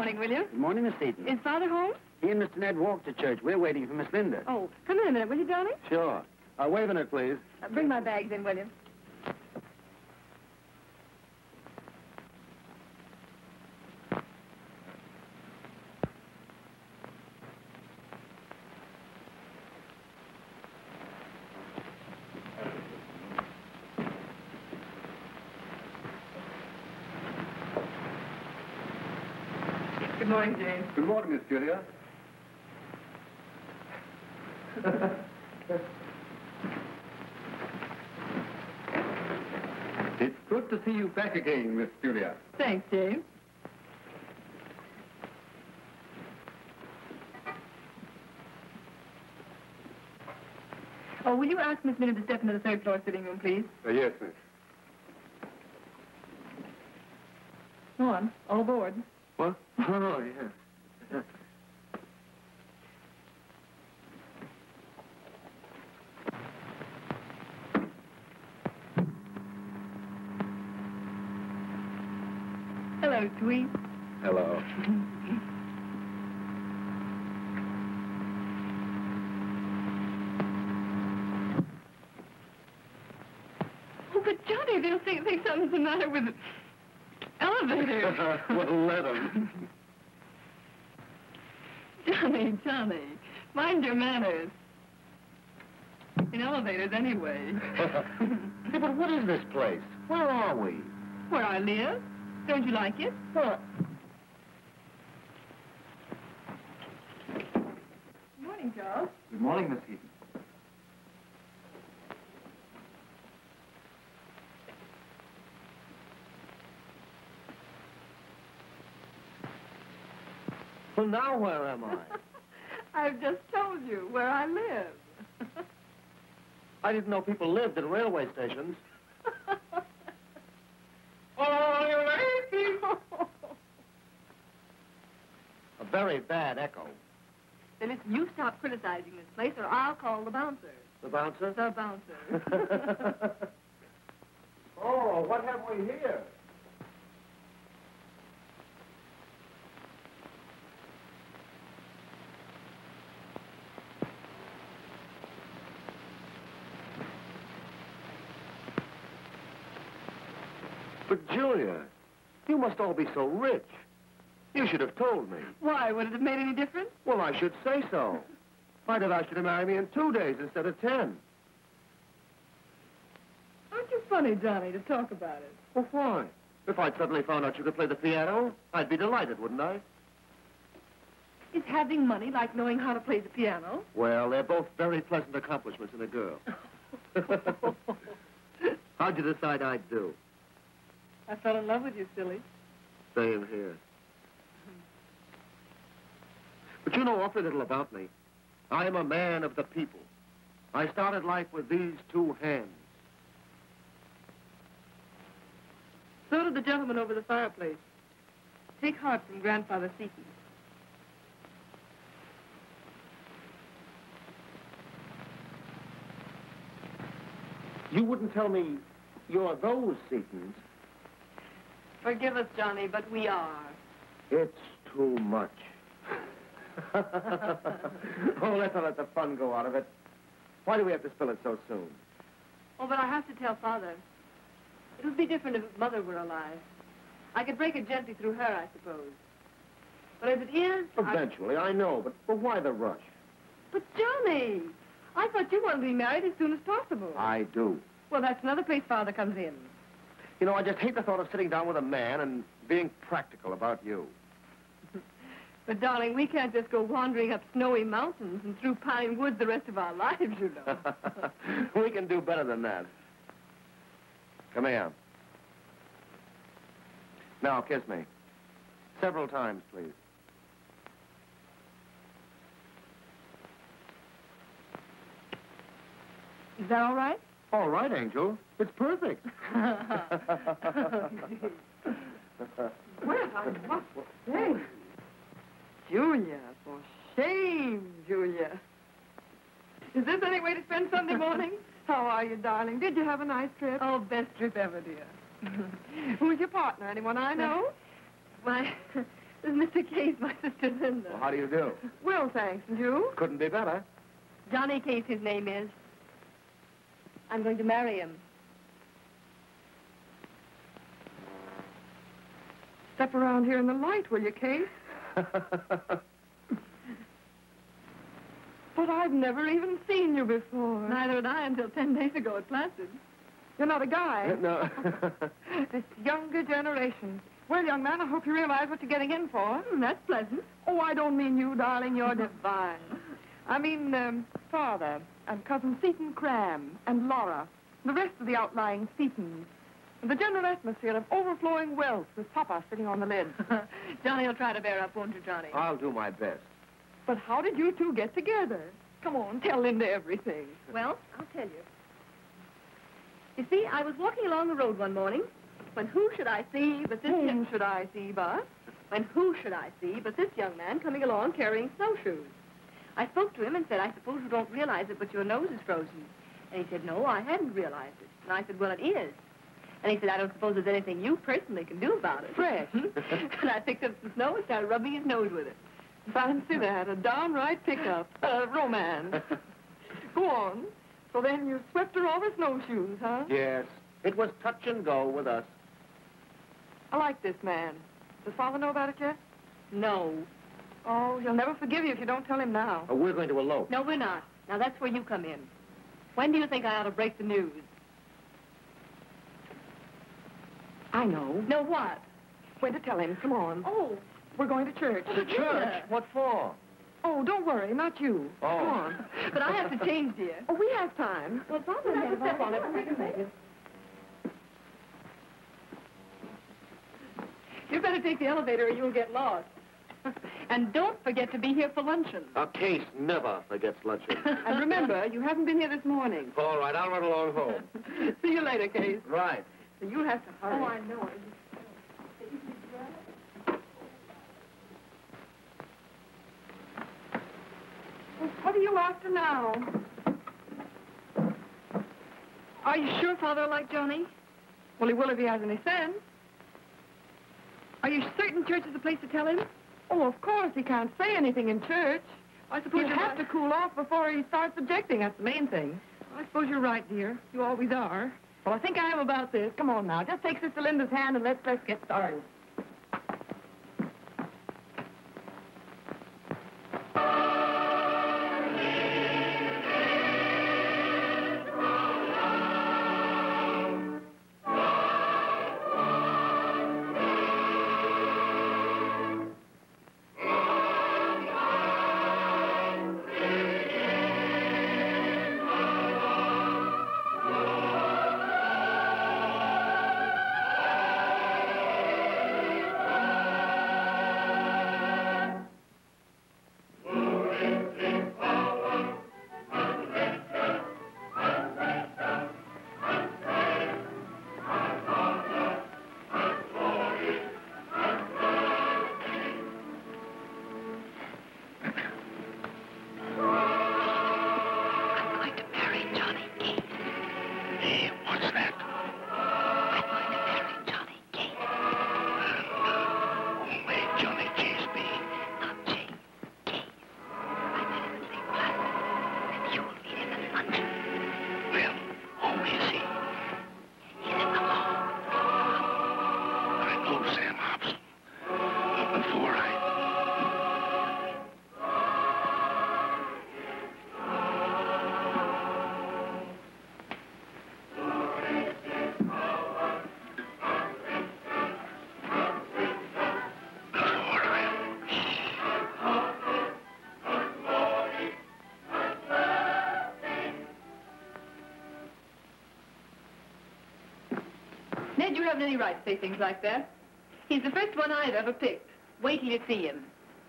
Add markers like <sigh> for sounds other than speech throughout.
morning, William. Good morning, Miss Seton. Is Father home? He and Mr. Ned walked to church. We're waiting for Miss Linda. Oh, come in a minute, will you, darling? Sure. Uh, wave in it, please. Uh, bring my bags in, William. Morning, James. Good morning, Miss Julia. <laughs> it's good to see you back again, Miss Julia. Thanks, James. Oh, will you ask Miss Minna to step into the third floor sitting room, please? Uh, yes, miss. Go on. All aboard. What? <laughs> Oh, yes. Hello, sweet. Hello. Oh, but Johnny, they'll think, think something's the matter with the elevator. well, let 'em. Johnny, Johnny, mind your manners. In elevators, anyway. <laughs> Hey, but what is this place? Where are we? Where I live. Don't you like it? What? Good morning, Charles. Good morning, Miss Heaton. Well, now where am I? <laughs> I've just told you where I live. <laughs> I didn't know people lived at railway stations. <laughs> Oh you people. A very bad echo. Then listen, you stop criticizing this place or I'll call the bouncer. The bouncer? The bouncer. oh, what have we here? But, Julia, you must all be so rich. You should have told me. Why, would it have made any difference? Well, I should say so. I'd have asked you to marry me in two days instead of ten. Aren't you funny, Johnny, to talk about it? Well, why? If I'd suddenly found out you could play the piano, I'd be delighted, wouldn't I? Is having money like knowing how to play the piano? Well, they're both very pleasant accomplishments in a girl. <laughs> <laughs> How'd you decide I'd do? I fell in love with you, silly. Same here. But you know awfully little about me. I am a man of the people. I started life with these two hands. So did the gentleman over the fireplace. Take heart from Grandfather Seton. You wouldn't tell me you're those Setons. Forgive us, Johnny, but we are. It's too much. <laughs> oh, let's not let the fun go out of it. Why do we have to spill it so soon? Oh, but I have to tell Father. It would be different if Mother were alive. I could break it gently through her, I suppose. But as it is, I... Eventually, I know, but, but why the rush? But Johnny, I thought you wanted to be married as soon as possible. I do. Well, that's another place Father comes in. You know, I just hate the thought of sitting down with a man and being practical about you. <laughs> But, darling, we can't just go wandering up snowy mountains and through pine woods the rest of our lives, you know. <laughs> we can do better than that. Come here. Now, kiss me. Several times, please. Is that all right? All right, Angel. It's perfect. <laughs> Well, I must say, Julia, for shame, Julia. Is this any way to spend Sunday morning? <laughs> How are you, darling? Did you have a nice trip? Oh, best trip ever, dear. <laughs> Who's your partner? Anyone I know? My, This is Mr. Case, my sister Linda. Well, how do you do? Well, thanks. And you? Couldn't be better. Johnny Case, his name is. I'm going to marry him. Step around here in the light, will you, Case? <laughs> But I've never even seen you before. Neither had I until ten days ago at Placid. You're not a guy. no. <laughs> This younger generation. Well, young man, I hope you realize what you're getting in for. Hmm, that's pleasant. Oh, I don't mean you, darling. You're <laughs> divine. I mean, um, Father and Cousin Seton Cram and Laura, the rest of the outlying Setons, and the general atmosphere of overflowing wealth with Papa sitting on the lid. <laughs> Johnny will try to bear up, won't you, Johnny? I'll do my best. But how did you two get together? Come on, tell Linda everything. Well, I'll tell you. You see, I was walking along the road one morning when who should I see but this Whom should I see, but? When who should I see but this young man coming along carrying snowshoes? I spoke to him and said, I suppose you don't realize it, but your nose is frozen. And he said, no, I hadn't realized it. And I said, well, it is. And he said, I don't suppose there's anything you personally can do about it. Fresh. <laughs> and I picked up some snow and started rubbing his nose with it. Fancy that, <laughs> a downright pickup. Uh, romance. <laughs> Go on. So then you swept her off her snowshoes, huh? Yes. It was touch and go with us. I like this man. Does Father know about it yet? No. Oh, he'll never forgive you if you don't tell him now. Oh, we're going to elope. No, we're not. Now, that's where you come in. When do you think I ought to break the news? I know. Know what? When to tell him. Come on. Oh, We're going to church. To church? What for? Oh, don't worry, not you. Oh. Come on. <laughs> but I have to change, dear. Oh, we have time. Well, Father Never step on it. We can make it. You better take the elevator or you'll get lost. <laughs> and don't forget to be here for luncheon. A case never forgets luncheon. <laughs> And remember, you haven't been here this morning. All right, I'll run along home. <laughs> See you later, Case. Right. So you'll have to hurry. Oh, I know. Well, what are you after now? Are you sure Father will like Johnny? Well, he will if he has any sense. Are you certain church is the place to tell him? Oh, of course, he can't say anything in church. I suppose He'll you're have right. to cool off before he starts objecting. That's the main thing. I suppose you're right, dear. You always are. Well, I think I am about this. Come on now. Just take Sister Linda's hand and let's, let's get started. Ned, you haven't any right to say things like that. He's the first one I've ever picked. Wait till you see him.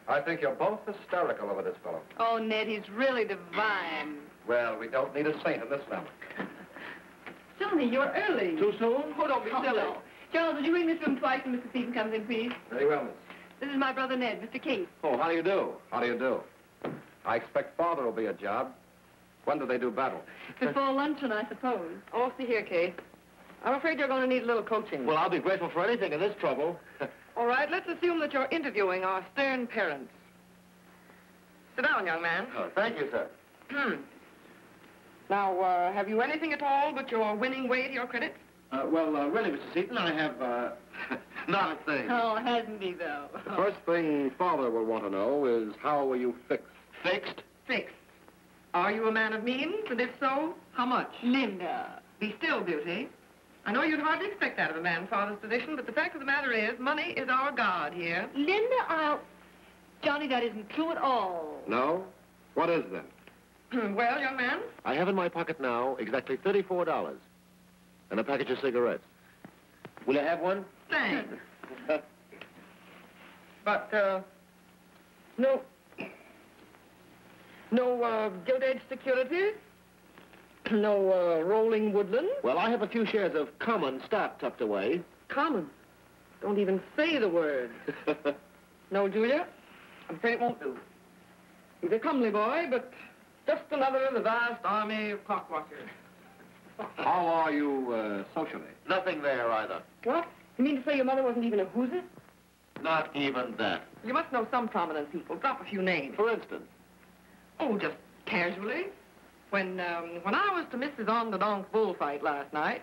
I think you're both hysterical over this fellow. Oh, Ned, he's really divine. Well, we don't need a saint in this family. <laughs> Johnny, you're early. Too soon? Oh, don't be Oh, silly. no. Charles, would you ring this room twice when Mr. Seton comes in, please? Very well, miss. This is my brother Ned, Mr. Case. Oh, how do you do? How do you do? I expect father will be a job. When do they do battle? Before luncheon, I suppose. Oh, see here, Case. I'm afraid you're going to need a little coaching. Well, I'll be grateful for anything in this trouble. <laughs> All right, let's assume that you're interviewing our stern parents. Sit down, young man. Oh, thank you, sir. Hmm. now, uh, have you anything at all but your winning way to your credit? Uh, well, uh, really, Mr. Seton, I have, uh, <laughs> not a thing. Oh, hasn't he, though? The first thing Father will want to know is how were you fixed? Fixed? Fixed. Are you a man of means? And if so, how much? Linda. Be still, Beauty. I know you'd hardly expect that of a man father's position, but the fact of the matter is, money is our god here. Linda, I'll... Johnny, that isn't true at all. No? What is then? <clears throat> well, young man, I have in my pocket now exactly $34 and a package of cigarettes. Will you have one? thanks. <laughs> But, uh, no, no, uh, gilt-edged securities? <clears throat> No, uh, rolling woodland? well, I have a few shares of common stock tucked away. Common. Don't even say the word. <laughs> No, Julia, I'm afraid it won't do. He's a comely boy, but just another of the vast army of clockwatchers. how are you, uh, socially? Nothing there either. What? You mean to say your mother wasn't even a whoozit? Not even that. You must know some prominent people. Drop a few names. For instance, Oh, just casually. When, um, when I was to Mrs. Onderdonk bullfight last night,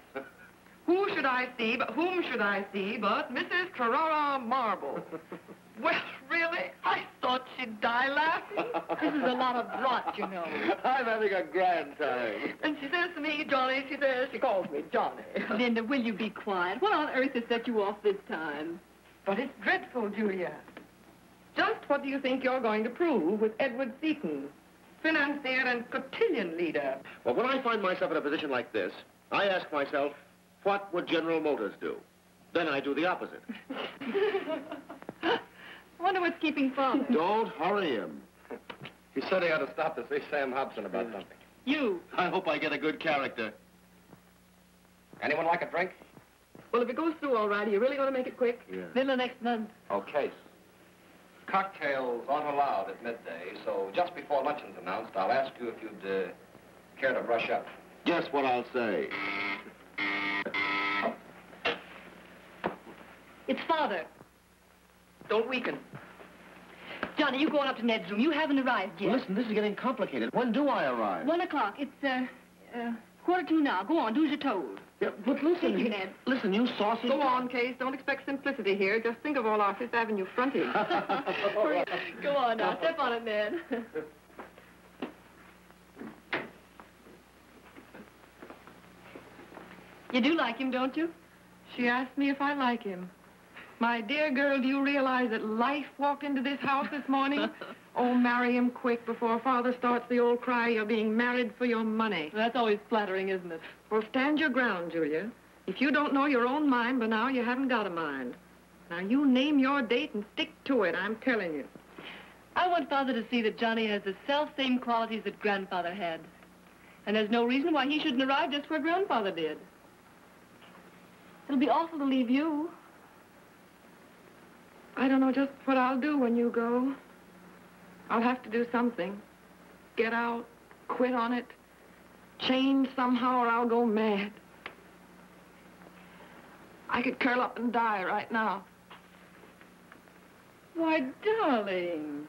who should I see, but whom should I see but Mrs. Carrara Marble? <laughs> well, really, I thought she'd die laughing. This is a lot of rot, you know. I'm having a grand time. And she says to me, Johnny, she says, she calls me Johnny. <laughs> Linda, will you be quiet? What on earth has set you off this time? but it's dreadful, Julia. Just what do you think you're going to prove with Edward Seton, financier and cotillion leader? Well, when I find myself in a position like this, I ask myself, what would General Motors do? Then I do the opposite. I <laughs> wonder what's keeping Father. Don't hurry him. He said he ought to stop to see Sam Hobson about mm. something. You. I hope I get a good character. Anyone like a drink? Well, if it goes through all right, are you really going to make it quick? Yeah. Linda next month. Okay. Cocktails aren't allowed at midday, so just before luncheon's announced, I'll ask you if you'd uh, care to brush up. Guess what I'll say. It's Father. Don't weaken. Johnny, you going up to Ned's room. You haven't arrived yet. Well, listen, this is getting complicated. When do I arrive? One o'clock. It's, uh, uh, quarter to now. Go on, do as you're told. Yeah, but listen, Take it, he- Ned. listen, you saucy... Go on, Case. Don't expect simplicity here. Just think of all our Fifth Avenue frontage. <laughs> <laughs> Go on now. Step on it, Ned. <laughs> you do like him, don't you? She asked me if I like him. My dear girl, do you realize that life walked into this house this morning? Oh, marry him quick before father starts the old cry you're being married for your money. That's always flattering, isn't it? Well, stand your ground, Julia. If you don't know your own mind by now, you haven't got a mind. Now, you name your date and stick to it, I'm telling you. I want Father to see that Johnny has the self-same qualities that Grandfather had. And there's no reason why he shouldn't arrive just where Grandfather did. It'll be awful to leave you. I don't know just what I'll do when you go. I'll have to do something. Get out, quit on it, change somehow, or I'll go mad. I could curl up and die right now. Why, darling.